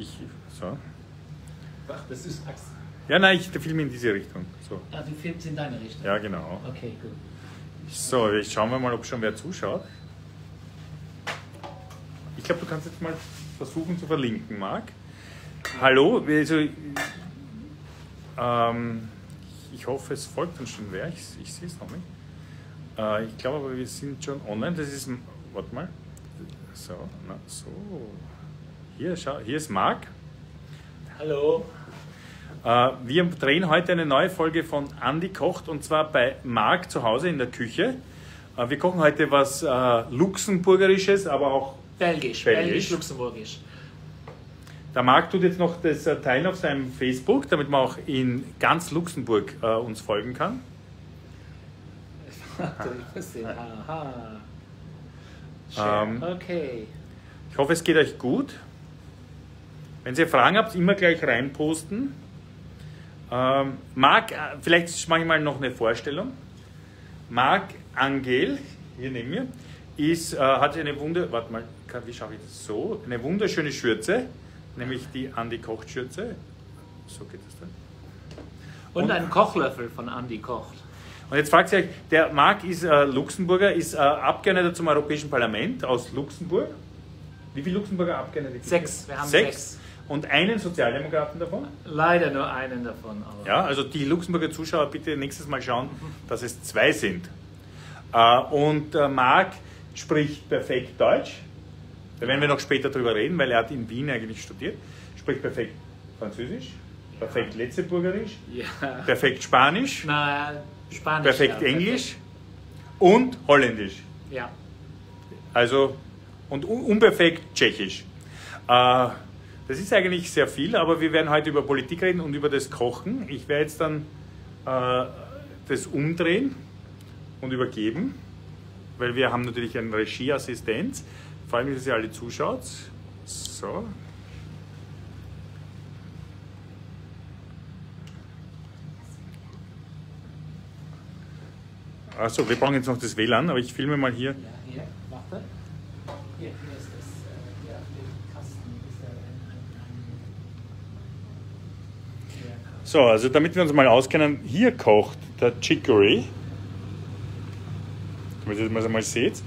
ich, so. Ach, das ist Axt. Ja, nein, ich filme in diese Richtung. So. Ah, du filmst in deine Richtung. Ja, genau. Okay, gut. So, jetzt schauen wir mal, ob schon wer zuschaut. Ich glaube, du kannst jetzt mal versuchen zu verlinken, Marc. Hallo, also, ähm, ich hoffe, es folgt uns schon wer. Ich, ich sehe es noch nicht. Äh, ich glaube aber, wir sind schon online. Das ist, warte mal. So, na, so. Hier, schau, hier ist Marc. Hallo. Äh, wir drehen heute eine neue Folge von Andi kocht und zwar bei Marc zu Hause in der Küche. Äh, wir kochen heute was äh, Luxemburgerisches, aber auch Belgisch. Belgisch. Belgisch-Luxemburgisch. der Marc tut jetzt noch das teilen auf seinem Facebook, damit man auch in ganz Luxemburg uns folgen kann. Den. Aha. Ähm, Schön. Okay. Ich hoffe, es geht euch gut. Wenn ihr Fragen habt, immer gleich reinposten. Ähm, Marc, äh, vielleicht mache ich mal noch eine Vorstellung. Marc Angel, hier neben mir, ist, äh, hat eine Wunder, warte mal, wie schaffe ich das so? Eine wunderschöne Schürze, nämlich die Andi Kocht Schürze. So geht das dann. Und, Und- ein Kochlöffel von Andy kocht. Und jetzt fragt ihr euch, der Marc ist äh, Luxemburger, ist äh, Abgeordneter zum Europäischen Parlament aus Luxemburg. Wie viele Luxemburger Abgeordnete gibt es? Sechs, wir haben sechs. sechs. Und einen Sozialdemokraten davon. Leider nur einen davon. Aber Ja, also die Luxemburger Zuschauer bitte nächstes Mal schauen, dass es zwei sind. Äh, und äh, Marc spricht perfekt Deutsch. Da werden wir noch später drüber reden, weil er hat in Wien eigentlich studiert. Spricht perfekt Französisch, perfekt Letzeburgerisch, Ja. perfekt Spanisch, Na, Spanisch. perfekt ja, Englisch und Holländisch. Ja. Also und un- unperfekt Tschechisch. Äh, das ist eigentlich sehr viel, aber wir werden heute über Politik reden und über das Kochen. Ich werde jetzt dann äh, das umdrehen und übergeben, weil wir haben natürlich einen Regieassistenz. Vor allem, dass ihr alle zuschaut. So. Achso, wir brauchen jetzt noch das WLAN, aber ich filme mal hier. Ja, hier, warte. Hier, hier ist das, äh, hier auf dem Kasten ist er ein, ein, ein hier, So, also damit wir uns mal auskennen, hier kocht der Chicory. Damit ihr das mal seht.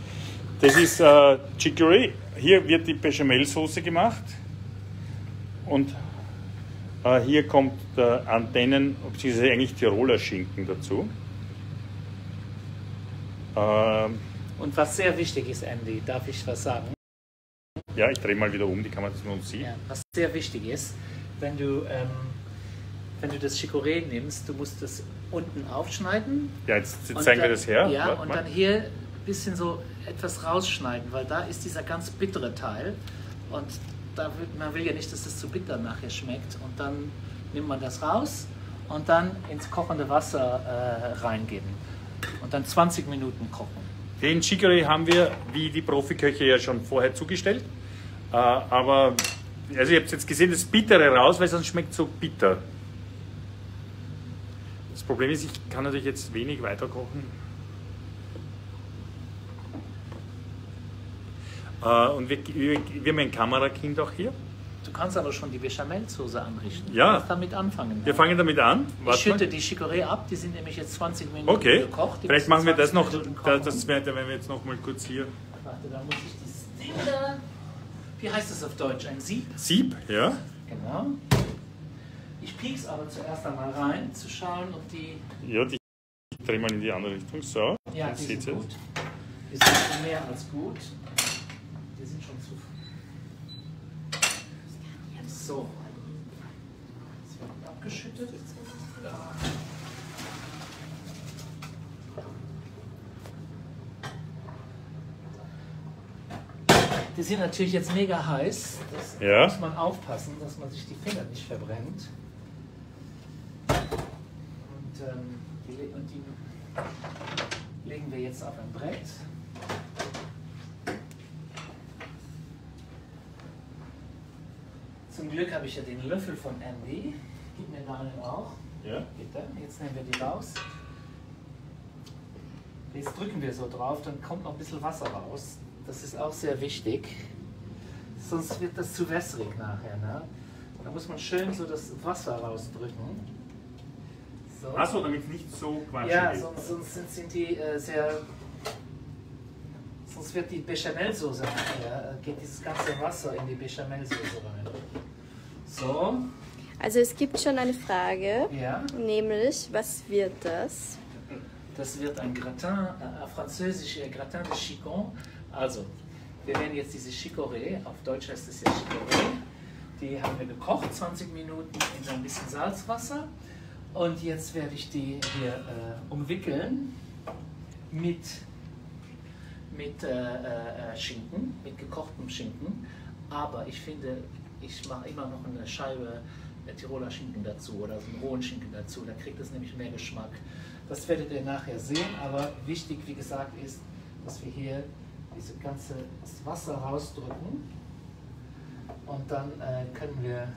Das ist äh, Chicory. Hier wird die Bechamelsoße gemacht. Und äh, hier kommt der Antennen, beziehungsweise eigentlich Tiroler Schinken dazu. Ähm, Und was sehr wichtig ist, Andy, darf ich was sagen? ja, ich drehe mal wieder um, die Kamera, dass man uns sieht. Ja, was sehr wichtig ist, wenn du, ähm, wenn du das Chicorée nimmst, du musst es unten aufschneiden. Ja, jetzt, jetzt zeigen wir dann- das her. Ja, Warte und mal. dann hier ein bisschen so etwas rausschneiden, weil da ist dieser ganz bittere Teil. Und da will, man will ja nicht, dass das zu bitter nachher schmeckt. Und dann nimmt man das raus und dann ins kochende Wasser äh, reingeben. Und dann 20 Minuten kochen. Den Chicory haben wir, wie die Profiköche, ja schon vorher zugestellt. Äh, aber, also ihr habt jetzt gesehen, das Bittere raus, weil sonst schmeckt so bitter. Das Problem ist, ich kann natürlich jetzt wenig weiter kochen. Äh, und wir, wir, wir haben ein Kamerakind auch hier. Du kannst aber schon die Bechamelsoße anrichten. Ja. Du kannst damit anfangen. Wir fangen damit an. ich Warte schütte mal. die Chicorée ab, die sind nämlich jetzt 20 Minuten Okay, gekocht. Die vielleicht machen wir das 20 noch. Da, das wäre, wenn wir jetzt noch mal kurz hier. Warte, da muss ich dieses Ding da. Wie heißt das auf Deutsch? Ein Sieb? Sieb, ja. Genau. Ich piek's aber zuerst einmal rein, zu schauen, ob die. Ja, die ich drehe mal in die andere Richtung. So, Ja, jetzt die sind gut. Die sind schon mehr als gut. Die sind schon zu. So. Das wird abgeschüttet. Die sind natürlich jetzt mega heiß. Das Ja. muss man aufpassen, dass man sich die Finger nicht verbrennt. Und, ähm, die, und die legen wir jetzt auf ein Brett. Zum Glück habe ich ja den Löffel von Andy. Gib mir einen auch. Ja. Bitte. Jetzt nehmen wir die raus. Jetzt drücken wir so drauf, dann kommt noch ein bisschen Wasser raus. Das ist auch sehr wichtig. sonst wird das zu wässrig nachher. Ne? Da muss man schön so das Wasser rausdrücken. So. Achso, damit es nicht so quatschig ja, ist. sonst, sonst sind, sind die äh, sehr. Sonst wird die Bechamelsoße äh, geht dieses ganze Wasser in die Bechamelsoße rein. So. Also es gibt schon eine Frage, Ja. nämlich was wird das? Das wird ein Gratin, äh, ein französischer Gratin de Chicon. Also, wir werden jetzt diese Chicorée, auf Deutsch heißt es ja Chicorée, die haben wir gekocht, 20 Minuten in ein bisschen Salzwasser. Und jetzt werde ich die hier äh, umwickeln mit, mit äh, äh, Schinken, mit gekochtem Schinken. Aber ich finde, ich mache immer noch eine Scheibe äh, Tiroler Schinken dazu oder so einen rohen Schinken dazu. Da kriegt es nämlich mehr Geschmack. Das werdet ihr nachher sehen, aber wichtig, wie gesagt, ist, dass wir hier diese ganze Wasser rausdrücken und dann äh, können wir,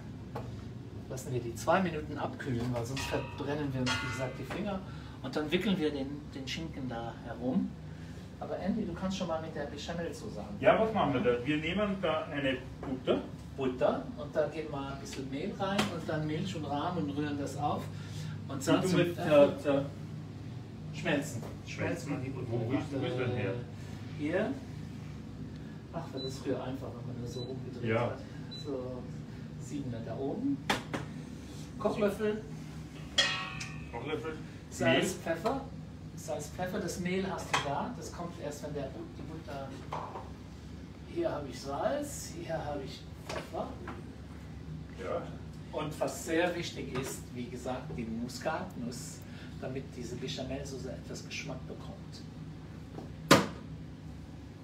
lassen wir die zwei Minuten abkühlen, weil sonst verbrennen wir uns, wie gesagt, die Finger und dann wickeln wir den, den Schinken da herum. Aber Andy, du kannst schon mal mit der Bechamel zusammen. Ja, was machen wir da? Wir nehmen da eine Butter. Butter und da geben wir ein bisschen Mehl rein und dann Milch und Rahm und rühren das auf. Und Salz und zer- zer- Schmelzen. Schmelzen? wir die Butter. Wo rührst du das denn her? Hier. Ach, das ist früher einfach, wenn man das so rumgedreht Ja. hat. So, Siebener da oben. Kochlöffel, Kochlöffel. Salz. Pfeffer. Salz, Pfeffer, das Mehl hast du da. Das kommt erst, wenn der, die Butter. Hier habe ich Salz, hier habe ich Pfeffer. Ja. Und was sehr wichtig ist, wie gesagt, die Muskatnuss, damit diese Bechamelsoße etwas Geschmack bekommt.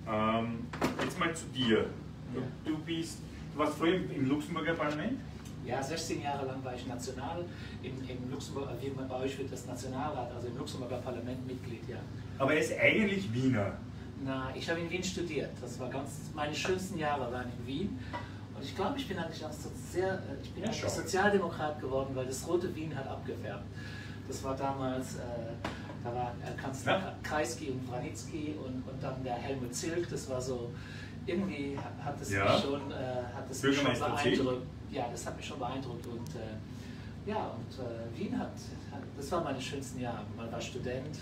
Ähm, jetzt mal zu dir. Du, Ja. du bist, du warst früher im Luxemburger Parlament. Ja, 16 Jahre lang war ich national im, im Luxemburg, wie man bei euch wird das Nationalrat, also im Luxemburger Parlament Mitglied, ja. Aber er ist eigentlich Wiener. Na, ich habe in Wien studiert. Das war ganz, meine schönsten Jahre waren in Wien. Und ich glaube, ich bin eigentlich auch so sehr, äh, ich bin Ja. Sozialdemokrat geworden, weil das rote Wien hat abgefärbt. Das war damals, äh, da war äh, Kanzler Ja. Kreisky und Wranitzky und, und dann der Helmut Zilk. Das war so, irgendwie hat- es Ja. mich schon, äh, hat es mich schon beeindruckt. Ja, das hat mich schon beeindruckt. Und äh, ja, und äh, Wien hat, das waren meine schönsten Jahre. Man war Student.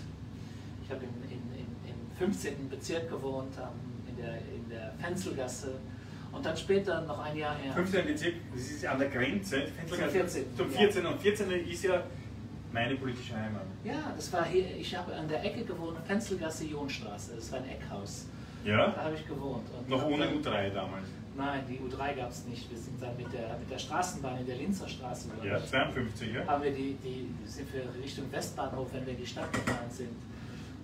Ich habe in, in, in, im 15. Bezirk gewohnt, am, in, der, in der Fenzelgasse. Und dann später noch ein Jahr her. 15. Bezirk, das ist an der Grenze. Zum 14. Zum Ja. 14. Und 14. ist ja meine politische Heimat. Ja, das war hier, ich habe an der Ecke gewohnt, Fenzelgasse, Jonstraße. Das war ein Eckhaus. Da Ja? habe ich gewohnt. Und Noch ohne dann- U3 damals. Nein, die U3 gab es nicht. Wir sind dann mit der, mit der Straßenbahn in der Linzer Straße, Ja, ich, 52, ja. haben wir die, die, sind wir Richtung Westbahnhof, wenn wir in die Stadt gefahren sind.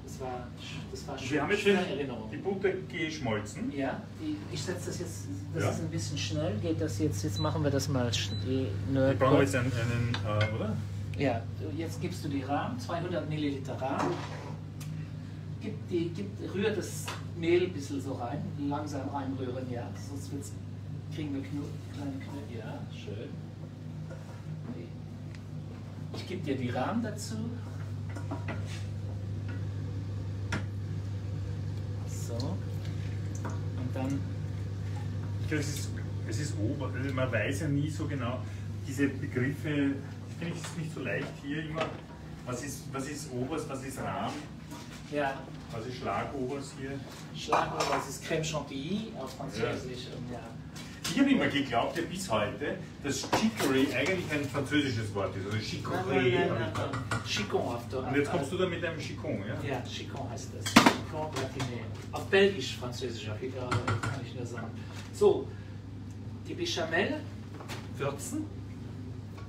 Das war, das war schön, Wir haben jetzt schöne Erinnerung. die Butter geschmolzen. Ja, die, ich setze das jetzt, das Ja. ist ein bisschen schnell, geht das jetzt, jetzt machen wir das mal schnell. Wir brauchen jetzt einen, einen äh, oder? Ja, jetzt gibst du die Rahm, 200 Milliliter Rahm. Gib die, gib, rühr das Mehl ein bisschen so rein, langsam reinrühren, ja, sonst wird's, kriegen wir Knu, kleine Knöpfe, ja, schön. Ich gebe dir die Rahm dazu. So. Und dann Ich glaube, es ist, es ist Ober, also man weiß ja nie so genau, diese Begriffe, finde ich, ist nicht so leicht hier immer. Was ist, was ist Oberst, was ist Rahm, ja, was ist Schlagoberst hier? Das ist Crème Chantilly auf Französisch. Ja. Ich habe immer geglaubt, ja bis heute, dass Chicory eigentlich ein französisches Wort ist, also Nein, Chicorée. nein, nein, nein. Chicon auf der Und jetzt kommst du da mit einem Chicon, ja? Ja, Chicon heißt das. Chicon Gratiné. Auf Belgisch, Französisch, auf egal, kann ich nur sagen. So, die Bechamel würzen.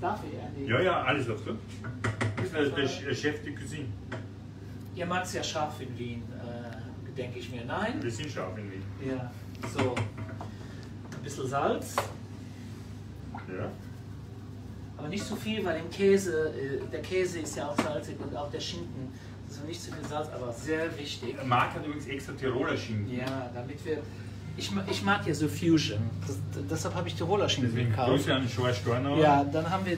Darf ich, Andy? Ja, ja, alles. Du bist der, der Chef de Cuisine. Ihr mag es ja scharf in Wien, äh, denke ich mir. Nein? Wir sind scharf in Wien. Ja, so. Ein bisschen Salz, Ja. aber nicht zu viel, weil im Käse, äh, der Käse ist ja auch salzig und auch der Schinken. Also nicht zu viel Salz, aber sehr wichtig. Marc hat übrigens extra Tiroler Schinken. Ja, damit wir. Ich, ich mag ja so Fusion. Das, deshalb habe ich Tiroler Schinken Deswegen gekauft. Grüße an Stornauer. Ja, dann haben wir.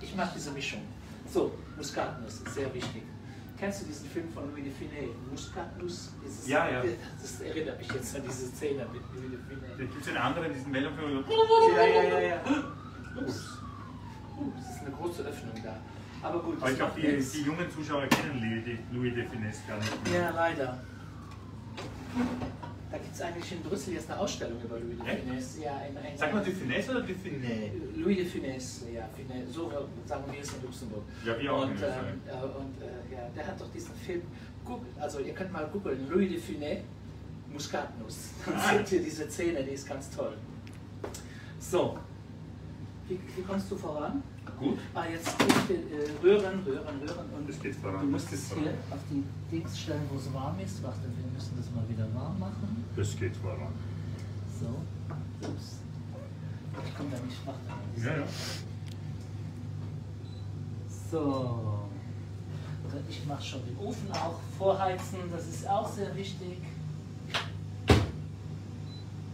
Ich mag diese Mischung. So, Muskatnuss, ist sehr wichtig. Kennst du diesen Film von Louis de Finet, Muskatnuss? Dieses, Ja, ja. Das erinnert mich jetzt an diese Szene mit Louis de Da Finet. gibt es einen anderen, diesen Mellonfilm. Ja, ja, ja, ja. Ups. Uh, das ist eine große Öffnung da. Aber gut, Aber ich glaube, die, die jungen Zuschauer kennen Louis de, Louis de gar nicht. Ja, leider. Da gibt es eigentlich in Brüssel jetzt eine Ausstellung über Louis de? Funès. Ja, in, in, Sagt man de Finesse oder de Finet? Louis de Funès, ja, Funès, so sagen wir es in Luxemburg. Ja, wir auch in Und, Österreich. ähm, äh, und äh, ja, der hat doch diesen Film, also ihr könnt mal googeln, Louis de Funès, Muskatnuss. Dann Ah. seht ihr diese Szene, die ist ganz toll. So, wie, wie kommst du voran? Gut. Ah, jetzt äh, rühren, rühren, rühren und Das geht voran, du musst es hier auf die Dings stellen, wo es warm ist. Warte, wir müssen das mal wieder warm machen. Das geht voran. So, ups. Ich komme da nicht, mal. Ja, ja. So. Oder Ich mache schon den Ofen auch vorheizen, das ist auch sehr wichtig.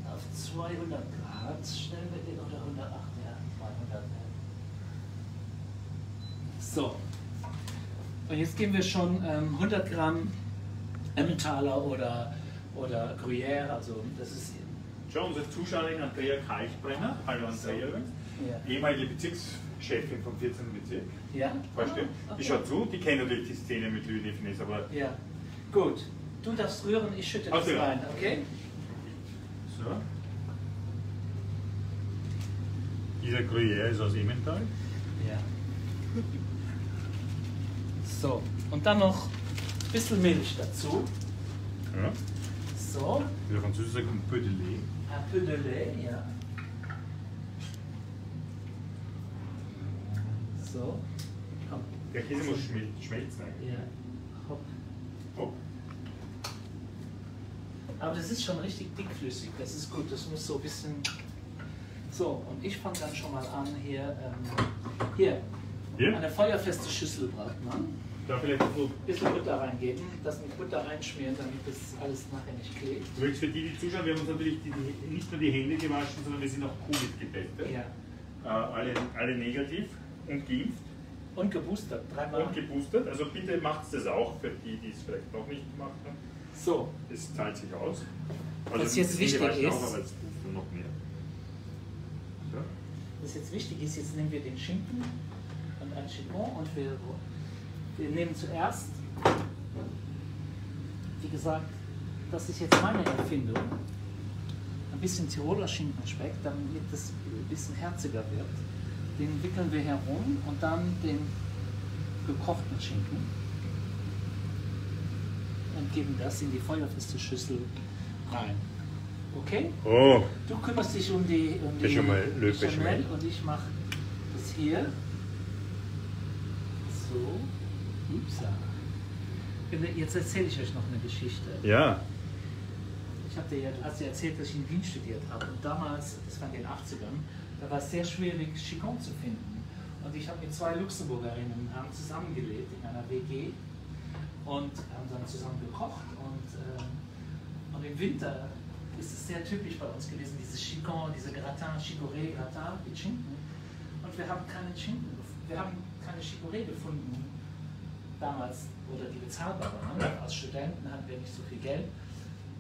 Auf 200 Grad stellen wir den oder 108, ja, 200. ja. So. Und jetzt geben wir schon ähm, 100 Gramm Emmentaler oder, oder Gruyère, also das ist Schau, unsere Zuschauerin Andrea Kalkbrenner, hallo Andrea, Ja. ehemalige Bezirkschefin vom 14. Bezirk, Ja? versteht? Ah, Die okay. schaut zu, die kennt natürlich die Szene mit Finesse, aber Ja. Gut. Du darfst rühren, ich schütte das Okay. rein, okay? so. Dieser Gruyère ist aus Emmental. Ja. So, und dann noch ein bisschen Milch dazu. Ja. So, Der Franzose sagt un peu de lait. ein peu de lait, ja. So, komm. Der Käse muss schmel schmelzen. Ja, hopp. Oh. Aber das ist schon richtig dickflüssig, das ist gut, das muss so ein bisschen... So, und ich fange dann schon mal an hier, ähm, hier, Hier? eine feuerfeste Schüssel braucht man. Da vielleicht so. Ein bisschen Butter reingeben, das mit Butter reinschmieren, damit das alles nachher nicht klebt. Übrigens für die, die zuschauen, wir haben uns natürlich die, die, nicht nur die Hände gewaschen, sondern wir sind auch Covid getestet. Ja. Äh, alle, alle negativ und geimpft Und geboostert, dreimal. und geboostert. Also bitte macht das auch für die, die es vielleicht noch nicht gemacht haben. so, Es zahlt sich aus. Also Was jetzt das wichtig ist- Auch, aber das Booster noch mehr. So. was jetzt wichtig ist, jetzt nehmen wir den Schinken und ein Chicon und wir, wir nehmen zuerst, wie gesagt, das ist jetzt meine Erfindung, ein bisschen Tiroler Schinkenspeck, damit das ein bisschen herziger wird. Den wickeln wir herum und dann den gekochten Schinken und geben das in die feuerfeste Schüssel rein. Okay? Oh, Du kümmerst dich um die, um die Bechamel. und ich mache das hier. So. Upsa. Jetzt erzähle ich euch noch eine Geschichte. ja. Ich habe dir hast dir erzählt, dass ich in Wien studiert habe. Und damals, das war in den 80ern, da war es sehr schwierig, Chicon zu finden. Und ich habe mit zwei Luxemburgerinnen haben zusammengelebt in einer WG und haben dann zusammen gekocht. Und, ähm, und im Winter ist es sehr typisch bei uns gewesen, dieses Chicon, diese Gratin, Chicorée, Gratin mit Schinken. Und wir haben keinen Schinken, wir haben keine Chicorée gefunden damals, oder die bezahlbar waren. Als Studenten hatten wir nicht so viel Geld.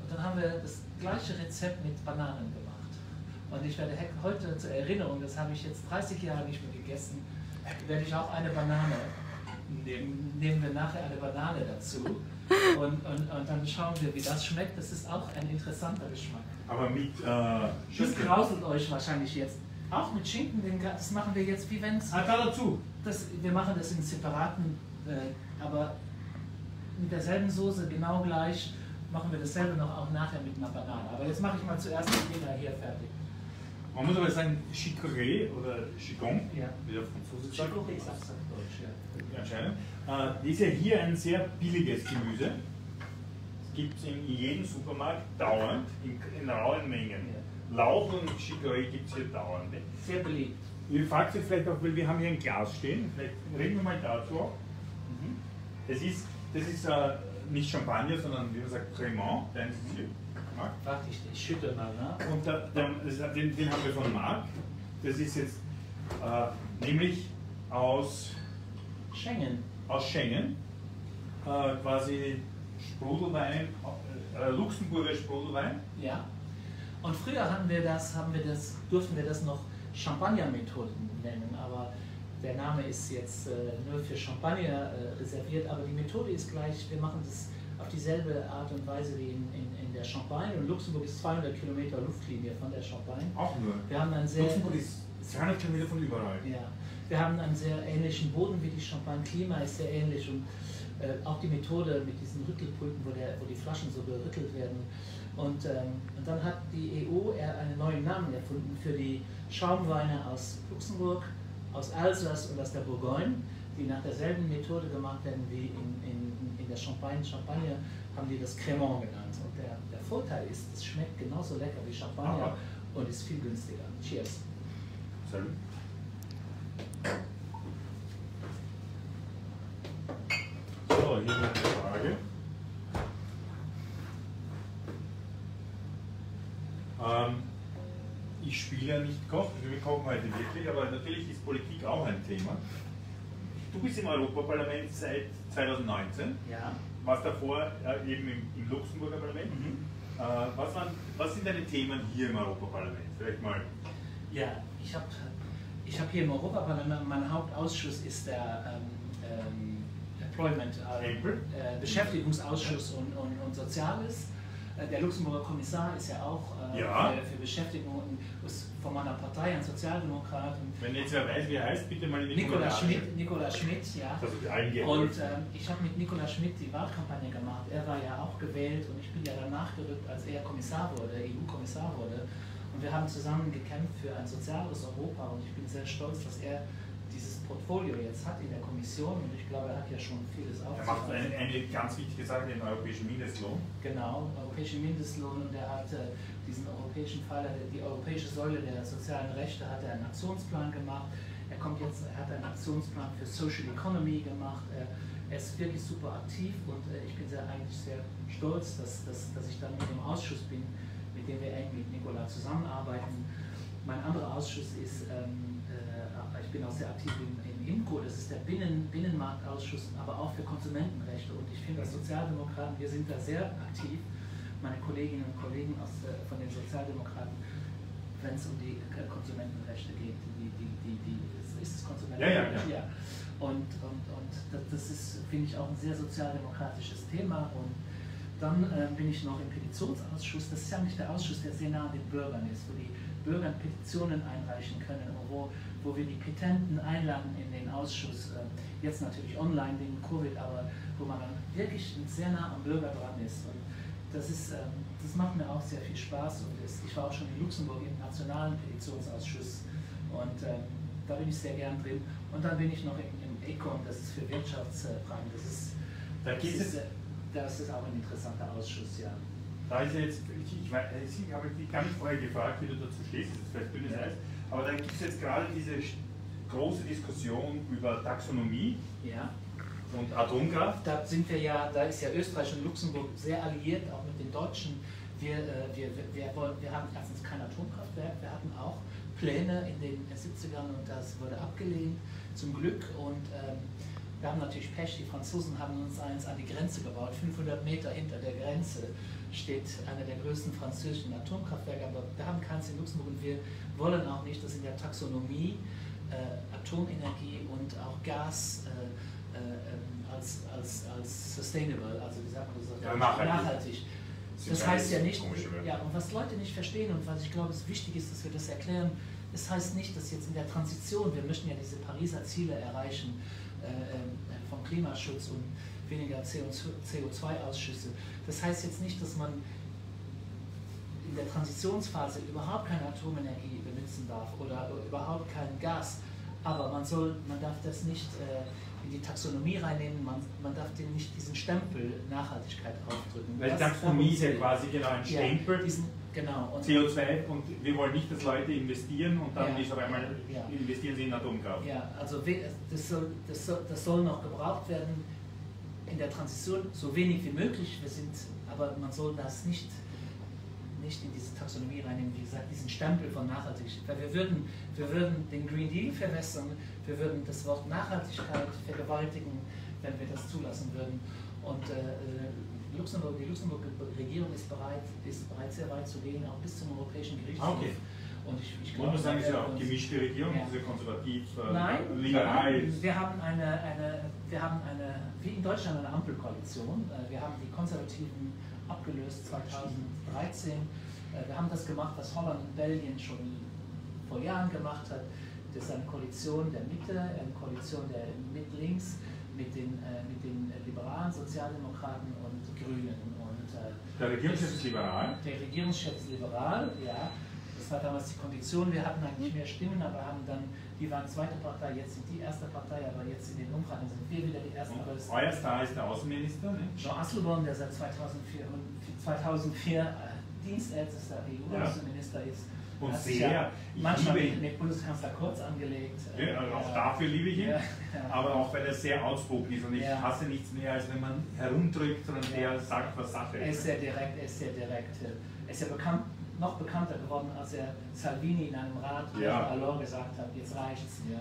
Und dann haben wir das gleiche Rezept mit Bananen gemacht. Und ich werde he- heute zur Erinnerung, das habe ich jetzt 30 Jahre nicht mehr gegessen, werde ich auch eine Banane nehmen. Nehmen wir nachher eine Banane dazu. Und, und, und dann schauen wir, wie das schmeckt. Das ist auch ein interessanter Geschmack. Aber mit äh, Das Schinken. grauselt euch wahrscheinlich jetzt. Auch mit Schinken, das machen wir jetzt wie wenn es. Ah, da dazu. Das, wir machen das in separaten, äh, aber mit derselben Soße genau gleich machen wir dasselbe noch auch nachher mit einer Banane. Aber jetzt mache ich mal zuerst die Dinger hier fertig. Man muss aber sagen, Chicorée oder Chicon, Ja. wie der Franzose sagt. Chicorée sagt auf Deutsch, ja. Anscheinend. Äh, ist ja hier ein sehr billiges Gemüse. Es gibt es in jedem Supermarkt dauernd, in, in rauen Mengen. Lauch und Chicorée gibt es hier dauernd. Sehr beliebt. Ihr fragt sich vielleicht auch, weil wir haben hier ein Glas stehen, vielleicht reden wir mal dazu. Mhm. Das ist, das ist äh, nicht Champagner, sondern wie man sagt Cremant, hier. Marc. Warte, ich, ich schütte mal, ne? Und der, das, den, den haben wir von Marc. Das ist jetzt äh, nämlich aus, Schengen. aus Schengen. äh, quasi Sprudelwein, äh, Luxemburger Sprudelwein. Ja. Und früher haben wir das, haben wir das, durften wir das noch Champagner-Methoden nennen, aber der Name ist jetzt äh, nur für Champagner äh, reserviert, aber die Methode ist gleich, wir machen das auf dieselbe Art und Weise wie in, in, in der Champagne und Luxemburg ist 200 Kilometer Luftlinie von der Champagne. Auch nur. Wir haben sehr, Luxemburg ist 200 Kilometer von überall. ja, wir haben einen sehr ähnlichen Boden wie die Champagne, Klima ist sehr ähnlich und äh, auch die Methode mit diesen Rüttelpulten, wo, der, wo die Flaschen so gerüttelt werden. Und, ähm, und dann hat die EU einen neuen Namen erfunden für die Schaumweine aus Luxemburg, aus Alsace und aus der Bourgogne, die nach derselben Methode gemacht werden wie in, in, in der Champagne. Champagne haben die das Cremant genannt. Und der, der Vorteil ist, es schmeckt genauso lecker wie Champagner Aha. und ist viel günstiger. Cheers. Salut. So, hier noch eine Frage. Ähm, ich spiele ja nicht Koch, wir kochen heute wirklich, aber natürlich ist Politik auch ein Thema. Du bist im Europaparlament seit 2019, Ja. warst davor äh, eben im, im Luxemburger Parlament. Mhm. Äh, was, waren, was sind deine Themen hier im Europaparlament? Vielleicht mal. Ja, ich habe ich hab hier im Europaparlament, mein Hauptausschuss ist der ähm, ähm, Employment, äh, äh, Beschäftigungsausschuss und, und, und Soziales. Äh, Der Luxemburger Kommissar ist ja auch äh, Ja. Für, für Beschäftigung und ist von meiner Partei ein Sozialdemokrat. Und Wenn jetzt wer weiß, wie er heißt, bitte mal in die Nikola. Schmidt, Nikola Schmidt, ja. Das ist allen Und ähm, ich habe mit Nikola Schmidt die Wahlkampagne gemacht. Er war ja auch gewählt und ich bin ja danach gerückt, als er Kommissar wurde, EU-Kommissar wurde. Und wir haben zusammen gekämpft für ein soziales Europa und ich bin sehr stolz, dass er Portfolio jetzt hat in der Kommission und ich glaube, er hat ja schon vieles Er macht eine, eine ganz wichtige Sache, den europäischen Mindestlohn. Genau, europäischen Mindestlohn und er hat äh, diesen europäischen Pfeiler, die europäische Säule der sozialen Rechte, hat er einen Aktionsplan gemacht. Er kommt jetzt, er hat einen Aktionsplan für Social Economy gemacht. Er, er ist wirklich super aktiv und äh, ich bin sehr eigentlich sehr stolz, dass, dass, dass ich dann mit dem Ausschuss bin, mit dem wir eng mit Nicola zusammenarbeiten. Mein anderer Ausschuss ist, ähm, äh, bin auch sehr aktiv im, im IMCO, das ist der Binnen, Binnenmarktausschuss, aber auch für Konsumentenrechte. Und ich finde, als Sozialdemokraten, wir sind da sehr aktiv, meine Kolleginnen und Kollegen aus, äh, von den Sozialdemokraten, wenn es um die äh, Konsumentenrechte geht. Die, die, die, die, ist es Konsumentenrecht? Ja, ja, ja. Und, und, und das, das ist, finde ich, auch ein sehr sozialdemokratisches Thema. Und dann äh, bin ich noch im Petitionsausschuss. Das ist ja nicht der Ausschuss, der sehr nah an den Bürgern ist, wo die Bürger Petitionen einreichen können wo, wo wir die Petenten einladen in den Ausschuss. Äh, jetzt natürlich online wegen Covid, aber wo man dann wirklich sehr nah am Bürger dran ist. Und das, ist, ähm, das macht mir auch sehr viel Spaß. Und es, ich war auch schon in Luxemburg im Nationalen Petitionsausschuss. Und ähm, da bin ich sehr gern drin. Und dann bin ich noch im, im ECON, das ist für Wirtschaftsfragen. Das ist, Da das ist, äh, das ist auch ein interessanter Ausschuss, ja. Da ist jetzt, ich, ich, weiß- ich habe dich gar nicht vorher gefragt, wie du dazu stehst, das ist vielleicht dünnes Ja. Eis, aber da gibt es jetzt gerade diese große Diskussion über Taxonomie ja. und Atomkraft. Da sind wir ja, da ist ja Österreich und Luxemburg sehr alliiert, auch mit den Deutschen. Wir, äh, wir, wir, wir, wollen, wir haben erstens kein Atomkraftwerk, wir hatten auch Pläne in den 70ern und das wurde abgelehnt, zum Glück. Und ähm, wir haben natürlich Pech, die Franzosen haben uns eins an die Grenze gebaut. 500 Meter hinter der Grenze steht einer der größten französischen Atomkraftwerke, aber wir haben keins in Luxemburg und wir wollen auch nicht, dass in der Taxonomie äh, Atomenergie und auch Gas äh, äh, ähm, als, als, als sustainable, also wie sagt man das? Ja, nachhaltig. nachhaltig. Das heißt ja nicht, ja, und was Leute nicht verstehen und was ich glaube, es wichtig ist, dass wir das erklären, es heißt nicht, dass jetzt in der Transition, wir möchten ja diese Pariser Ziele erreichen äh, ähm, vom Klimaschutz und weniger CO2-Ausschüsse. Das heißt jetzt nicht, dass man in der Transitionsphase überhaupt keine Atomenergie benutzen darf oder überhaupt kein Gas. Aber man, soll, man darf das nicht äh, in die Taxonomie reinnehmen, man, man darf dem nicht diesen Stempel Nachhaltigkeit aufdrücken. Weil Das- Taxonomie ist ja quasi genau ein ja, Stempel, diesen, genau. Und, CO2 und wir wollen nicht, dass Leute investieren und dann Ja. ist auf einmal Ja. investieren sie in Atomkraft. Ja, also das soll, das, soll, das soll noch gebraucht werden in der Transition, so wenig wie möglich. Wir sind, aber man soll das nicht, nicht in diese Taxonomie reinnehmen, wie gesagt, diesen Stempel von Nachhaltigkeit. Weil wir würden, wir würden den Green Deal verwässern, wir würden das Wort Nachhaltigkeit vergewaltigen, wenn wir das zulassen würden. Und äh, Luxemburg, die Luxemburger Regierung ist bereit, ist bereit, sehr weit zu gehen, auch bis zum Europäischen Gerichtshof. Ah, okay. Und ich, ich Wollen wir sagen, es ist ja auch gemischte Regierung, Ja. diese konservativ, äh, Nein, liberal. wir, haben eine, eine, wir haben eine, wie in Deutschland eine Ampelkoalition. Äh, Wir haben die Konservativen abgelöst 2013. Äh, Wir haben das gemacht, was Holland und Belgien schon vor Jahren gemacht hat. Das ist eine Koalition der Mitte, eine Koalition der Mit-Links mit den, äh, mit den Liberalen, Sozialdemokraten und Grünen. Und, Der Regierungschef ist liberal. der Regierungschef ist liberal, ja. Das war damals die Kondition. Wir hatten eigentlich mehr Stimmen, aber haben dann, die waren zweite Partei, jetzt sind die erste Partei, aber jetzt in den Umfragen sind wir wieder die das euer Star ist der Außenminister. Ne? Jean Asselborn, der seit 2004, und 2004 äh, dienstältester EU-Außenminister ist. Und sehr, ja ich manchmal liebe mit, mit Bundeskanzler Kurz angelegt. Ja, also auch Äh, dafür liebe ich ihn. Ja, ja. Aber auch weil er sehr outspoken ist und ich Ja. hasse nichts mehr, als wenn man herumdrückt, sondern Ja. der sagt, was Sache Er ist ist. sehr direkt, er ist sehr direkt. Er ist ja bekannt, noch bekannter geworden, als er Salvini in einem Rat Ja. alors gesagt hat, jetzt reicht's mir.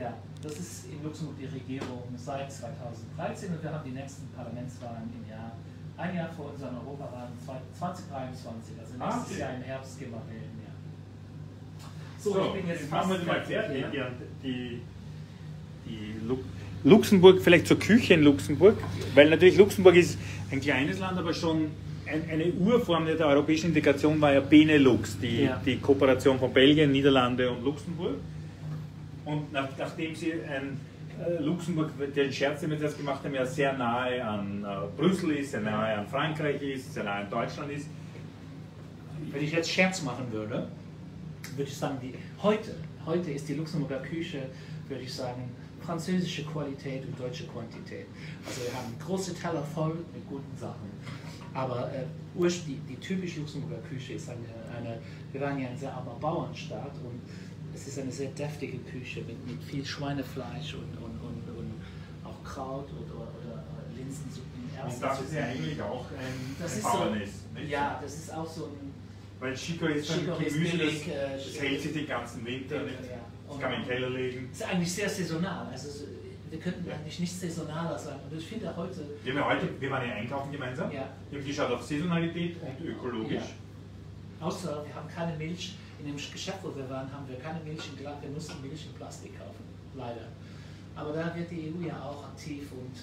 Ja, das ist in Luxemburg die Regierung seit 2013 und wir haben die nächsten Parlamentswahlen im Jahr, ein Jahr vor unseren Europawahlen 2023, also Ah, nächstes okay. Jahr im Herbst gehen wir wählen. Ja. So, ich bin jetzt jetzt machen wir fast die mal fertig, fertig. ja. Die, die Lu Luxemburg, vielleicht zur Küche in Luxemburg, weil natürlich Luxemburg ist ein kleines Land, aber schon eine Urform der europäischen Integration war ja Benelux, die, Ja. die Kooperation von Belgien, Niederlande und Luxemburg. Und nach, nachdem sie ein äh, Luxemburg, den Scherz, den wir jetzt gemacht haben, ja sehr nahe an äh, Brüssel ist, sehr nahe an Frankreich ist, sehr nahe an Deutschland ist, Wenn ich jetzt Scherz machen würde, würde ich sagen, die, heute, heute ist die Luxemburger Küche, würde ich sagen, französische Qualität und deutsche Quantität. Also wir haben große Teller voll mit guten Sachen. Aber äh, die, die typisch Luxemburger Küche ist eine, eine, wir waren ja ein sehr armer Bauernstaat und es ist eine sehr deftige Küche mit, mit viel Schweinefleisch und, und, und, und auch Kraut oder, oder, Linsensuppen, und das ist ja eigentlich auch ein, Das ein ist so- nicht? Ja, das ist auch so ein Weil Chicorée ist ein ist Gemüse, billig, das, äh, das hält sich den ganzen Winter nicht. Ja. Das kann man in den Keller legen. ist eigentlich sehr saisonal. Also wir könnten eigentlich nicht saisonaler sein. Und ich finde heute, Wir, haben ja heute, wir waren ja einkaufen gemeinsam. Ja. Wir haben geschaut auf Saisonalität und ökologisch. außer wir haben keine Milch, in dem Geschäft, wo wir waren, haben wir keine Milch in Glas, wir mussten Milch in Plastik kaufen. Leider. Aber da wird die EU ja auch aktiv und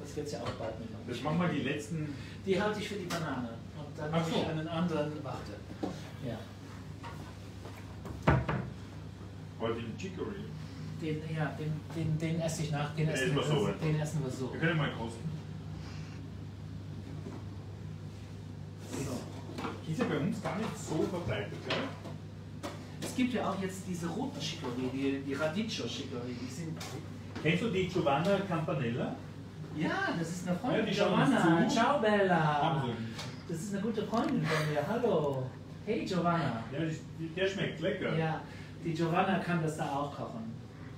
das wird sie auch bald mit uns. Das machen wir die letzten. Die halte ich für die Banane. Und dann Ach mache so. ich einen anderen, warte. Ja. Heute den Chicorée. Den, ja, den, den, den esse ich nach, den, essen wir so, den essen wir so. Wir können mal kosten. so. Die ist ja bei uns gar nicht so verbreitet, ich. Es gibt ja auch jetzt diese roten Chicorée, die, die Radicchio Chicorée, die sind. Kennst du die Giovanna Campanella? Ja, das ist eine Freundin. Ja, die Giovanna, ciao Bella. Das ist eine gute Freundin von mir. Hallo. Hey Giovanna. Ja, der schmeckt lecker. Ja, die Giovanna kann das da auch kochen.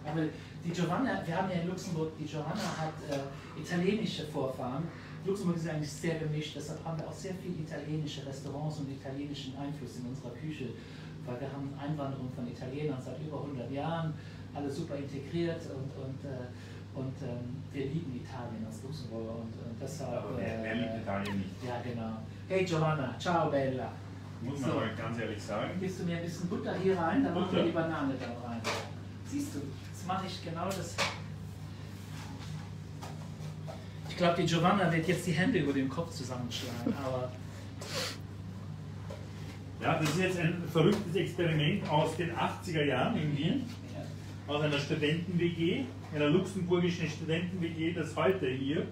Aber die Giovanna, wir haben ja in Luxemburg, die Giovanna hat äh, italienische Vorfahren. Luxemburg ist eigentlich sehr gemischt, deshalb haben wir auch sehr viele italienische Restaurants und italienischen Einfluss in unserer Küche. Weil wir haben Einwanderung von Italienern seit über 100 Jahren, alle super integriert und, und, äh, und ähm, wir lieben Italien als Luxemburger und, und deshalb. Aber wer, wer liebt äh, Italien nicht? ja, genau. Hey Giovanna, ciao Bella. Muss man So. mal ganz ehrlich sagen. Gibst du mir ein bisschen Butter hier rein, dann machen wir Butter? die Banane da rein. Siehst du, jetzt mache ich genau das. Ich glaube, die Giovanna wird jetzt die Hände über den Kopf zusammenschlagen, aber Ja, das ist jetzt ein verrücktes Experiment aus den 80er Jahren in Wien. aus einer Studenten-WG, einer luxemburgischen Studenten-WG, das heute hier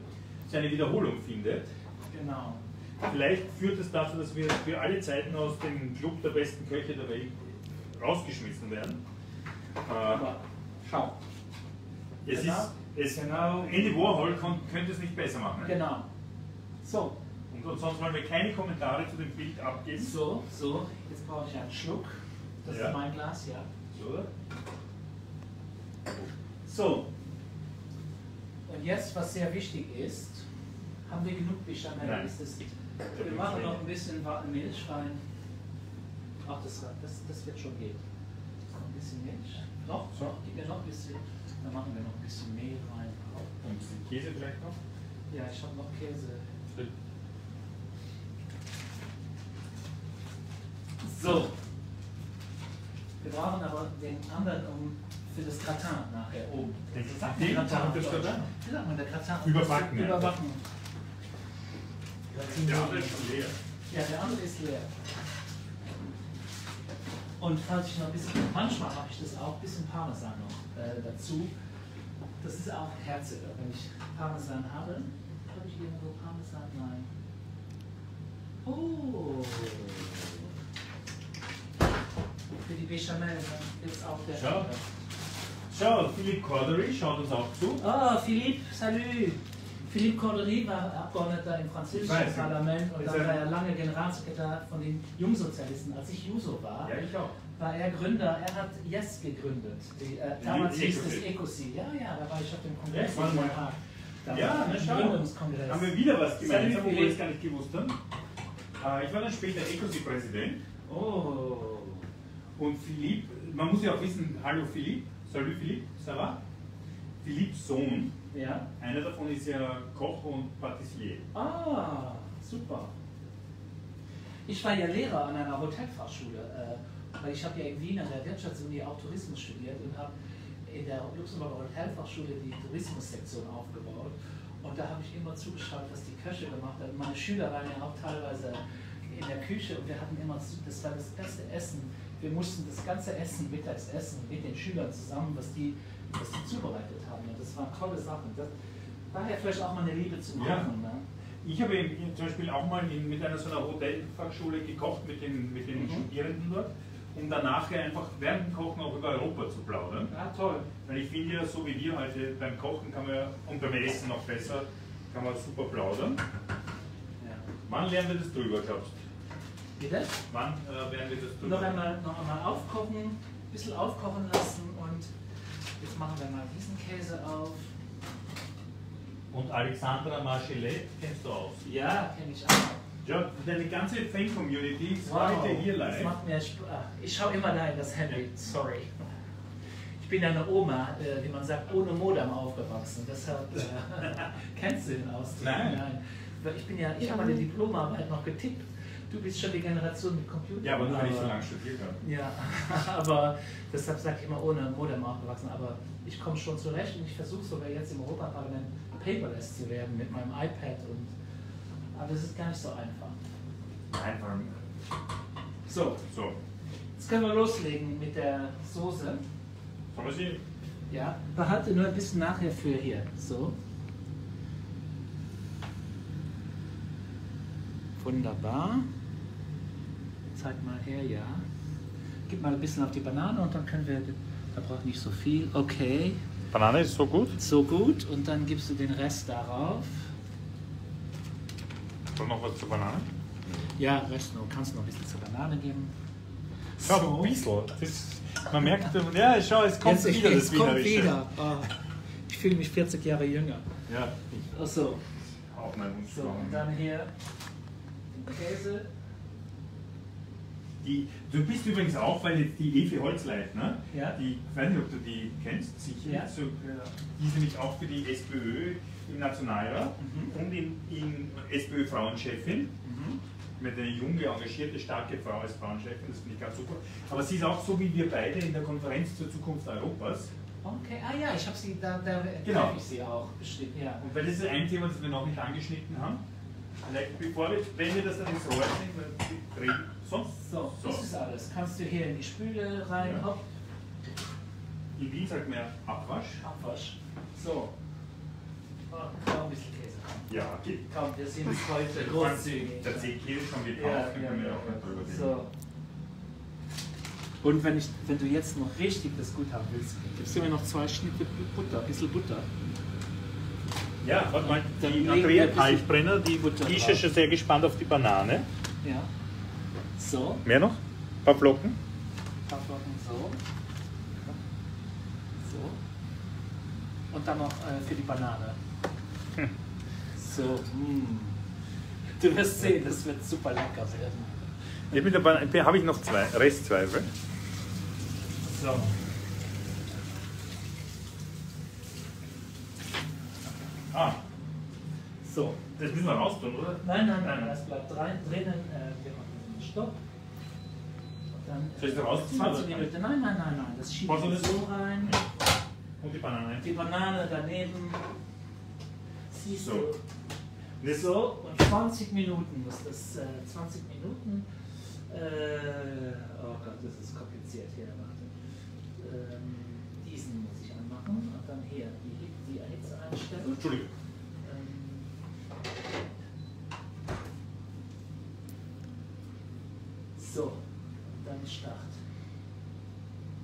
seine Wiederholung findet. genau. Vielleicht führt es dazu, dass wir für alle Zeiten aus dem Club der besten Köche der Welt rausgeschmissen werden. Äh, Aber schau. es Genau. ist, es, Genau. Andy Warhol kon, könnte es nicht besser machen. Genau. So, Und, und sonst wollen wir keine Kommentare zu dem Bild abgeben. so, so. Jetzt brauche ich einen Schluck. Das Ja. ist mein Glas, ja. So. So. Und jetzt, was sehr wichtig ist, haben wir genug Bechamel? Ist das, wir machen noch ein bisschen Milch rein. Ach, das, das, das wird schon gehen. Noch ein bisschen Milch. Noch? So. Gib mir noch ein bisschen. Dann machen wir noch ein bisschen Mehl rein. Und Käse vielleicht noch? Ja, ich habe noch Käse. So. Wir brauchen aber den anderen um für das Gratin nachher oben. Das ist Sagt den? man Gratin Das? Wie sagt man der Gratin? Überbacken, ja. Überbacken. Der andere ist leer. Ja, der andere ist leer. Und falls ich noch ein bisschen, manchmal habe ich das auch, ein bisschen Parmesan noch äh, dazu. Das ist auch herziger. Wenn ich Parmesan habe, habe ich irgendwo Parmesan? Nein. Oh. Für die Bechamel gibt es auch der. Schau. Schau, Philippe Cordery schaut uns auch zu. Oh, Philippe, salut! Philippe Cordery war Abgeordneter im französischen weiß. Parlament und dann war er lange Generalsekretär von den Jungsozialisten. Als ich Juso war, Ja, ich auch. war er Gründer, er hat Yes gegründet. Die, äh, damals hieß es Ecosi. Ja, ja, da war ich auf dem Kongress Ja, in. Den Haag. Da Ja, na schau. Gründungskongress. Haben wir wieder was gemeinsam, obwohl wir es gar nicht gewusst haben. Äh, Ich war dann später Ecosi-Präsident Oh. und Philippe, man muss ja auch wissen, hallo Philippe, salut Philippe, ça va? Philippes Sohn, Ja. einer davon ist ja Koch und Patissier. Ah, super. Ich war ja Lehrer an einer Hotelfachschule, äh, weil ich habe ja in Wien an der Wirtschaftsuni auch Tourismus studiert und habe in der Luxemburger Hotelfachschule die Tourismussektion aufgebaut. Und da habe ich immer zugeschaut, was die Köche gemacht haben. Meine Schüler waren ja auch teilweise in der Küche und wir hatten immer, das war das beste Essen. Wir mussten das ganze Essen mittags essen mit den Schülern zusammen, was die, was die zubereitet haben. Und das waren tolle Sachen. Das, daher vielleicht auch mal eine Liebe zum Ja. Kochen. Ne? Ich habe zum Beispiel auch mal in, mit einer so einer Hotelfachschule gekocht mit den, mit den Mhm. Studierenden dort, um dann nachher einfach während dem Kochen auch über Europa zu plaudern. Ja, toll. Weil ich finde ja, so wie wir heute beim Kochen kann man ja, und beim Essen noch besser, kann man super plaudern. Ja. Wann lernen wir das drüber, glaubst du? Bitte? Wann äh, werden wir das drüber? Noch einmal, noch einmal aufkochen, ein bisschen aufkochen lassen und jetzt machen wir mal diesen Käse auf. Und Alexandra Marchelet kennst du aus. Ja, kenne ich auch. Ja, deine ganze Fan-Community ist heute hier das live. macht mir Spaß. Ich schaue immer da in das Handy, sorry. Ich bin ja eine Oma, äh, wie man sagt, ohne Modem aufgewachsen. Deshalb äh, kennst du den Ausdruck? Nein. Weil Ich bin ja, ich habe meine Diplomarbeit noch getippt. Du bist schon die Generation mit Computer. Ja, aber nur weil ich so lange studiert habe. Ja, aber deshalb sage ich immer ohne Modem aufgewachsen. Aber ich komme schon zurecht und ich versuche sogar jetzt im Europaparlament paperless zu werden mit meinem iPad. Und, aber das ist gar nicht so einfach. Allem. So, So, jetzt können wir loslegen mit der Soße. sollen wir sie? Ja, behalte nur ein bisschen nachher für hier. So. Wunderbar. Zeig mal her, ja. Gib mal ein bisschen auf die Banane und dann können wir, da braucht nicht so viel. Okay, Banane ist so gut. so gut. Und dann gibst du den Rest darauf. Soll noch was zur Banane? Ja, Rest noch. Kannst du noch ein bisschen zur Banane geben. Schau, ein bisschen. Das, man merkt, ja, schau, es kommt Jetzt, wieder das kommt wieder. Oh, ich fühle mich 40 Jahre jünger. Ja, ich Ach so. auch mein Wunsch. So, und dann hier Käse. Die, du bist übrigens auch, weil jetzt die Evi Holzleit, ne? Ja. Die, ich weiß nicht, ob du die kennst, sicher. Ja. So, die ist nämlich auch für die SPÖ im Nationalrat Mhm. und in, in SPÖ-Frauenchefin. Mhm. Mit einer junge, engagierte, starke Frau als Frauenchefin, das finde ich ganz super. Aber sie ist auch so wie wir beide in der Konferenz zur Zukunft Europas. Okay, ah ja, ich habe sie, da, da Genau. ich sie auch bestimmt, ja. Und weil das ist ein Thema, das wir noch nicht angeschnitten haben. Vielleicht bevor wir, wenn wir das dann ins Rohr weil wir reden sonst. So, das ist alles. Kannst du hier in die Spüle rein, Ja. hopp, In Wien sagt man ja Abwasch. Abwasch. So. Kaum ein bisschen Käse. Ja, geht. Komm, wir sind heute großzügig. Der ist schon gekauft, Ja, dann ja, können wir ja. auch nicht drüber reden. So. Und wenn, ich, wenn du jetzt noch richtig das gut haben willst, gibst du mir noch zwei Schnitte Butter, ein bisschen Butter. Ja, warte mal, die Andrea bisschen Kaltbrenner, die, Butter die ist schon sehr gespannt auf die Banane. Ja. So. Mehr noch? Ein paar Flocken? Ein paar Flocken so. So. Und dann noch äh, für die Banane. Hm. So. Mm. Du wirst sehen, das wird super lecker werden. Mit der Banane habe ich noch zwei, Restzweifel. So. Ah, So. Das müssen wir raustun, oder? Nein, nein, Nein. nein, das bleibt rein, drinnen. Äh, machen Stopp. Dann Soll ich rausziehen, 20 oder? Minuten. Nein, nein, nein, nein. Das schieben wir so rein. Und die Banane. Die Banane daneben. Siehst So. du. So, und 20 Minuten muss das. Äh, 20 Minuten. Äh, oh Gott, das ist kompliziert hier. Warte. Ähm, diesen muss ich anmachen und dann hier die, die Hitze einstellen. Entschuldigung. Ähm, So, dann Start.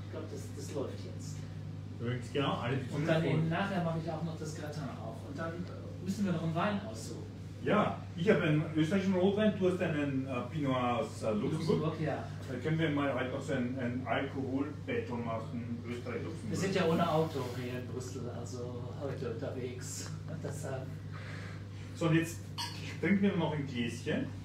Ich glaube, das, das läuft jetzt. Übrigens, genau, alle die Und dann eben nachher mache ich auch noch das Gratin auf. Und dann äh, müssen wir noch einen Wein aussuchen. Ja, ich habe einen österreichischen Rotwein, du hast einen äh, Pinot aus äh, Luxemburg. ja. Da können wir mal heute noch so ein, ein Alkoholbattle machen, Österreich-Luxemburg. Wir sind ja ohne Auto hier in Brüssel, also heute unterwegs. Und deshalb, So, und jetzt trinken wir noch ein Gläschen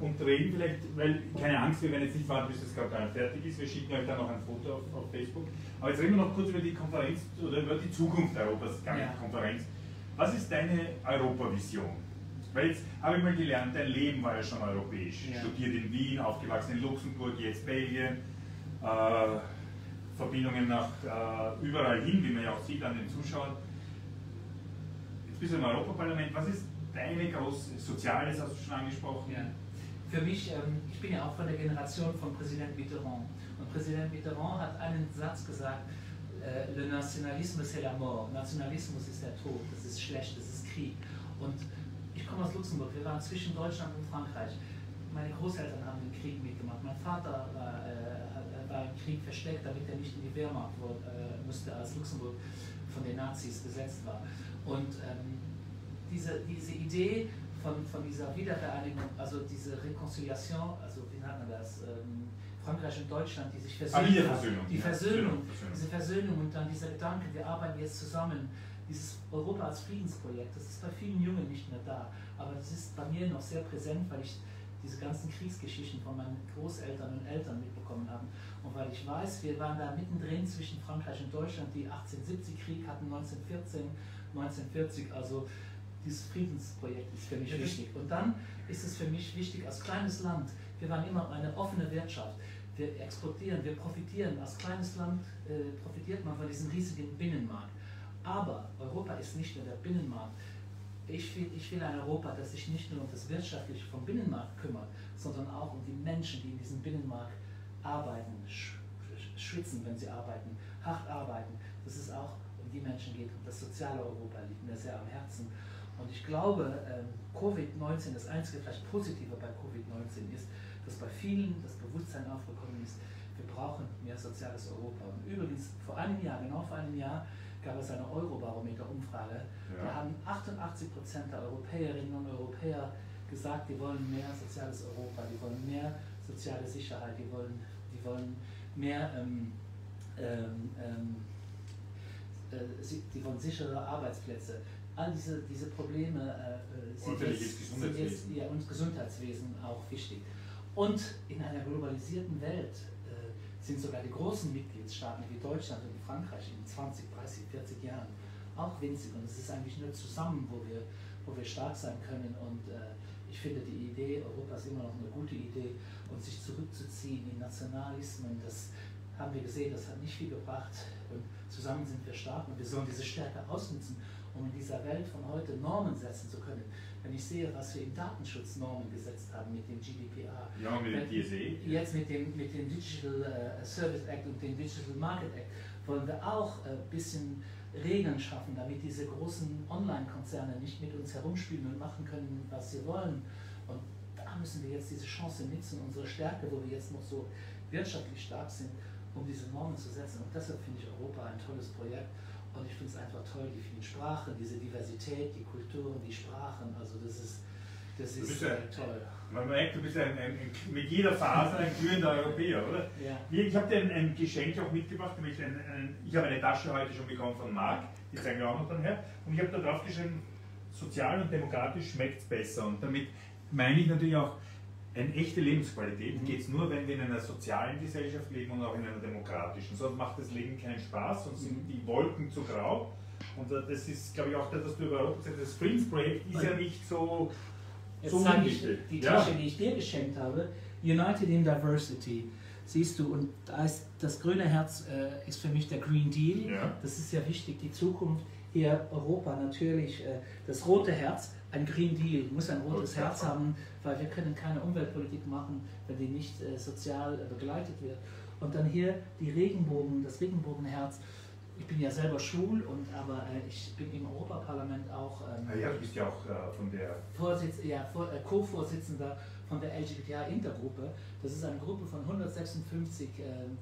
und reden vielleicht, weil keine Angst, wir werden jetzt nicht warten, bis das gerade fertig ist. Wir schicken euch dann noch ein Foto auf, auf Facebook. Aber jetzt reden wir noch kurz über die Konferenz oder über die Zukunft Europas, gar nicht Ja. Konferenz. Was ist deine Europavision? Weil jetzt habe ich mal gelernt, dein Leben war ja schon europäisch. Ja. Studiert in Wien, aufgewachsen in Luxemburg, jetzt Belgien. Äh, Verbindungen nach äh, überall hin, wie man ja auch sieht an den Zuschauern. Jetzt bist du im Europaparlament. Was ist deine große Soziales, hast du schon angesprochen? ja. Für mich, ähm, ich bin ja auch von der Generation von Präsident Mitterrand. Und Präsident Mitterrand hat einen Satz gesagt, äh, Le nationalisme c'est la mort. Nationalismus ist der Tod, das ist schlecht, das ist Krieg. Und ich komme aus Luxemburg, wir waren zwischen Deutschland und Frankreich. Meine Großeltern haben den Krieg mitgemacht. Mein Vater war, äh, war im Krieg versteckt, damit er nicht in die Wehrmacht äh, musste, als Luxemburg von den Nazis besetzt war. Und ähm, diese, diese Idee von, von dieser Wiedervereinigung, also diese Reconciliation, also wie nennt man das, ähm, Frankreich und Deutschland, die sich Ah, versöhnt haben, Wiederversöhnung, die ja, Versöhnung, Versöhnung. diese Versöhnung und dann dieser Gedanke, wir arbeiten jetzt zusammen, dieses Europa als Friedensprojekt, das ist bei vielen Jungen nicht mehr da, aber das ist bei mir noch sehr präsent, weil ich diese ganzen Kriegsgeschichten von meinen Großeltern und Eltern mitbekommen habe und weil ich weiß, wir waren da mittendrin zwischen Frankreich und Deutschland, die 1870 Krieg hatten, 1914, 1940, also dieses Friedensprojekt ist für mich Ja, wichtig. Und dann ist es für mich wichtig, als kleines Land, wir waren immer eine offene Wirtschaft, wir exportieren, wir profitieren. Als kleines Land äh, profitiert man von diesem riesigen Binnenmarkt. Aber Europa ist nicht nur der Binnenmarkt. Ich will, ich will ein Europa, das sich nicht nur um das Wirtschaftliche vom Binnenmarkt kümmert, sondern auch um die Menschen, die in diesem Binnenmarkt arbeiten, sch sch- schwitzen, wenn sie arbeiten, hart arbeiten. Dass es auch um die Menschen geht. Und das soziale Europa liegt mir sehr am Herzen. Und ich glaube, ähm, Covid-19, das einzige vielleicht Positive bei Covid-19 ist, dass bei vielen das Bewusstsein aufgekommen ist, wir brauchen mehr soziales Europa. Und übrigens, vor einem Jahr, genau vor einem Jahr, gab es eine Eurobarometer-Umfrage. Ja. Da haben 88 Prozent der Europäerinnen und Europäer gesagt, die wollen mehr soziales Europa, die wollen mehr soziale Sicherheit, die wollen, die wollen mehr ähm, ähm, ähm, äh, sie- die wollen sichere Arbeitsplätze. All diese, diese Probleme äh, äh, sind, jetzt, sind Gesundheitswesen. jetzt ja, und Gesundheitswesen auch wichtig. Und in einer globalisierten Welt äh, sind sogar die großen Mitgliedstaaten wie Deutschland und Frankreich in 20, 30, 40 Jahren auch winzig. Und es ist eigentlich nur zusammen, wo wir, wo wir stark sein können. Und äh, ich finde die Idee Europa ist immer noch eine gute Idee. Und sich zurückzuziehen in Nationalismen, das haben wir gesehen, das hat nicht viel gebracht. Und zusammen sind wir stark und wir sollen diese Stärke ausnutzen, um in dieser Welt von heute Normen setzen zu können. Wenn ich sehe, was wir im Datenschutz Normen gesetzt haben mit dem GDPR, Ja, mit dem wenn- TSE. Jetzt mit dem, mit dem Digital äh, Service Act und dem Digital Market Act wollen wir auch ein äh, bisschen Regeln schaffen, damit diese großen Online-Konzerne nicht mit uns herumspielen und machen können, was sie wollen. Und da müssen wir jetzt diese Chance nutzen, unsere Stärke, wo wir jetzt noch so wirtschaftlich stark sind, um diese Normen zu setzen. Und deshalb finde ich Europa ein tolles Projekt. Und ich finde es einfach toll, die vielen Sprachen, diese Diversität, die Kulturen, die Sprachen. Also das ist, das ist ja- äh, toll. Man merkt, du bist ein, ein, ein, mit jeder Phase ein glühender Europäer, oder? Ja. Ich habe dir ein, ein Geschenk auch mitgebracht, nämlich ich habe eine Tasche heute schon bekommen von Marc, die zeigen wir auch noch dann her, und ich habe da drauf geschrieben, sozial und demokratisch schmeckt es besser. Und damit meine ich natürlich auch, eine echte Lebensqualität Mhm. geht es nur, wenn wir in einer sozialen Gesellschaft leben und auch in einer demokratischen. Sonst macht das Leben keinen Spaß, sonst sind Mhm. die Wolken zu grau. Und das ist, glaube ich, auch das, was du über Europa gesagt hast. Das Friedensprojekt ist ja nicht so. Jetzt so zeige ich die Ja. Tasche, die ich dir geschenkt habe. United in Diversity. Siehst du, und da ist das grüne Herz äh, ist für mich der Green Deal. Ja. Das ist ja wichtig, die Zukunft hier Europa natürlich. Äh, das rote Herz, ein Green Deal, muss ein rotes Herz haben, weil wir können keine Umweltpolitik machen, wenn die nicht äh, sozial äh, begleitet wird. Und dann hier die Regenbogen, das Regenbogenherz. Ich bin ja selber schwul, und, aber äh, ich bin im Europaparlament auch ähm, Ah ja, du bist ja auch äh, von der. Vorsitz, ja, äh, Co-Vorsitzender von der LGBTI-Intergruppe. Das ist eine Gruppe von 156 ähm,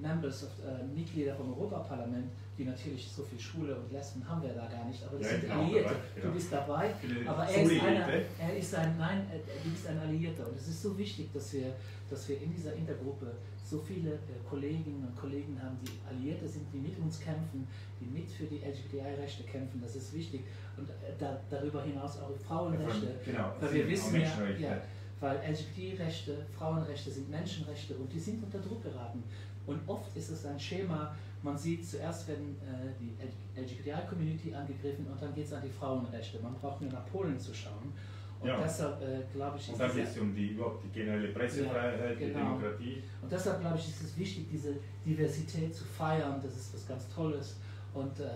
Members, of, äh, Mitglieder vom Europaparlament, die natürlich so viel Schwule und Lesben haben wir da gar nicht, aber das Ja, sind Alliierte. dabei, ja. Du bist dabei, aber er ist, einer, Elite. er ist ein, nein, äh, du bist ein Alliierter und es ist so wichtig, dass wir, dass wir in dieser Intergruppe so viele äh, Kolleginnen und Kollegen haben, die Alliierte sind, die mit uns kämpfen, die mit für die LGBTI-Rechte kämpfen, das ist wichtig und äh, da, darüber hinaus auch Frauenrechte. Genau, Weil wir wissen ja, ja, weil LGBT-Rechte, Frauenrechte sind Menschenrechte und die sind unter Druck geraten. Und oft ist es ein Schema, man sieht, zuerst werden äh, die LGBTI-Community angegriffen und dann geht es an die Frauenrechte. Man braucht nur nach Polen zu schauen. Und Ja. deshalb äh, glaube ich, Und ist dann geht es um die, überhaupt die generelle Pressefreiheit, die genau. Demokratie. und deshalb glaube ich, ist es wichtig, diese Diversität zu feiern. Das ist was ganz Tolles. Und, äh, äh,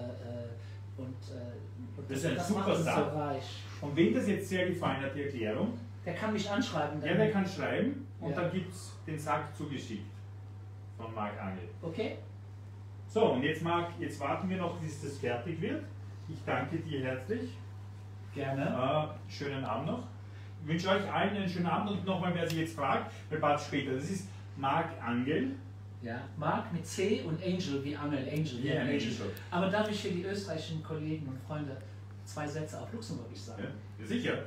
und, äh, und Das ist ein das macht uns so reich. Und wem das jetzt sehr gefallen hat, die Erklärung, Der kann mich anschreiben. ja, der kann schreiben und Ja. dann gibt es den Sack zugeschickt von Marc Angel. Okay? So, und jetzt, Marc, jetzt warten wir noch, bis das fertig wird. Ich danke dir herzlich. Gerne. Äh, schönen Abend noch. Ich wünsche euch allen einen schönen Abend und nochmal, wer sich jetzt fragt, ein paar später. Das ist Marc Angel. Ja, Mark mit C und Angel wie Angel, Angel. Ja, ein Angel. Aber darf ich für die österreichischen Kollegen und Freunde zwei Sätze auf Luxemburgisch sagen? Ja, sicher.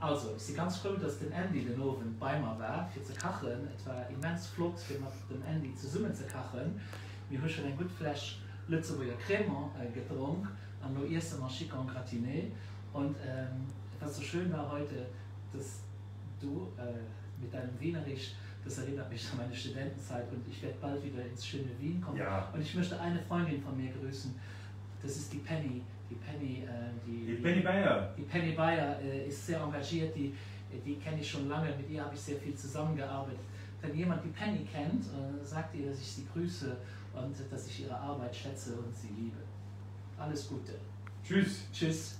Also, ich bin ganz froh, dass der Andy den Oven bei mir war, für zu kachen. Es war immens flott, für mit dem Andy zusammen zu kachen. Wir haben schon ein gut Flasch Lützeburger Cremant äh, getrunken, und noch erst einmal Chicken gratiné. Und ähm, was so schön war heute, dass du äh, mit deinem Wienerisch, das erinnert mich an meine Studentenzeit und ich werde bald wieder ins schöne Wien kommen. Ja. Und ich möchte eine Freundin von mir grüßen. Das ist die Penny. Die Penny, äh, die, Die Penny Bayer. die Penny Bayer äh, ist sehr engagiert, die, die kenne ich schon lange, mit ihr habe ich sehr viel zusammengearbeitet. Wenn jemand die Penny kennt, äh, sagt ihr, dass ich sie grüße und dass ich ihre Arbeit schätze und sie liebe. Alles Gute. Tschüss. Tschüss.